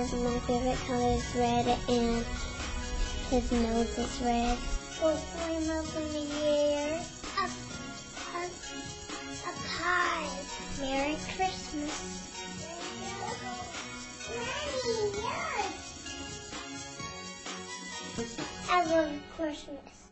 because my favorite color is red and his nose is red. We'll climb up in the air. A, a, a pie. Merry Christmas. I love Christmas.